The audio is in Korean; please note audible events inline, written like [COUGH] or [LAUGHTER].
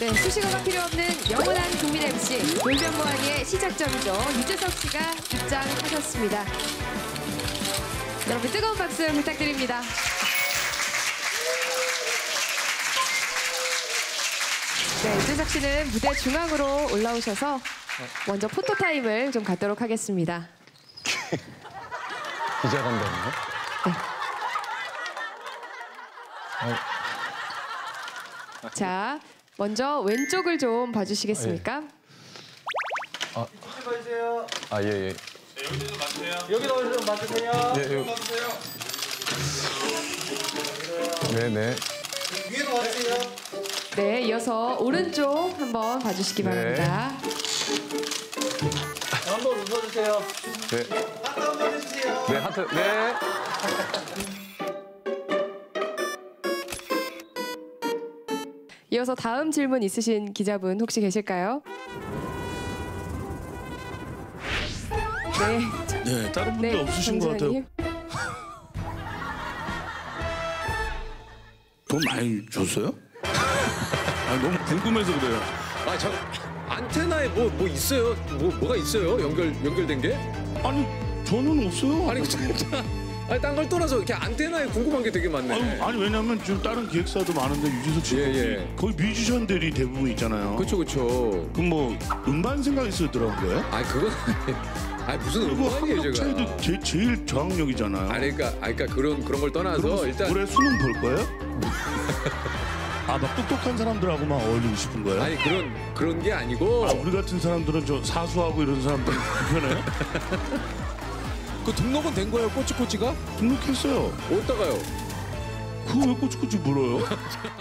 네, 수식어가 필요 없는 영원한 국민 MC 돌변모하기의 시작점이죠. 유재석 씨가 입장하셨습니다. 여러분 뜨거운 박수 부탁드립니다. 네, 유재석 씨는 무대 중앙으로 올라오셔서 먼저 포토 타임을 좀 갖도록 하겠습니다. 기자 간다는데? 자, 먼저 왼쪽을 좀 봐주시겠습니까? 아, 예, 예. 여기도 좀 맞으세요. 예, 예. 네, 네. 위에도 맞으세요. 네, 이어서 오른쪽 한번 봐주시기 네. 바랍니다. 한번 웃어주세요. 네. 하트 한번 해주세요. 네, 하트. 네. 이어서 다음 질문 있으신 기자분 혹시 계실까요? 네, 네, 다른 분들 네, 없으신 것 같아요. 돈 많이 줬어요? 아, 너무 궁금해서 그래요. 아, 저 안테나에 뭐 뭐 있어요? 뭐 뭐가 있어요? 연결 연결된 게? 아니, 저는 없어요. 아니 [LAUGHS] 진짜 아니 딴 걸 떠나서 이렇게 안테나에 궁금한 게 되게 많네. 아니, 아니, 왜냐면 지금 다른 기획사도 많은데 유재석 씨 예, 예. 거기 뮤지션들이 대부분 있잖아요. 그렇죠, 그렇죠. 그럼 뭐 음반 생각이 있어 들어간 거예요? 아니 그건 아니 무슨 학력 제가. 차이도 제, 제일 저학력이잖아요. 아니 그러니까 아니 그러니까 그런 그런 걸 떠나서 일단 올해 수능 볼 거예요? [LAUGHS] 아, 막 똑똑한 사람들하고만 어울리고 싶은 거예요? 아니 그런 그런 게 아니고 아, 우리 같은 사람들은 저 사수하고 이런 사람들 불편해요? [LAUGHS] 그 등록은 된 거예요 꼬치꼬치가? 등록했어요. 어디다가요? 그거 왜 꼬치꼬치 물어요? [LAUGHS]